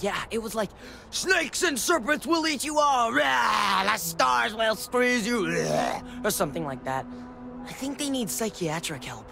Yeah, it was like, snakes and serpents will eat you all, rah, the stars will squeeze you, rah, or something like that. I think they need psychiatric help.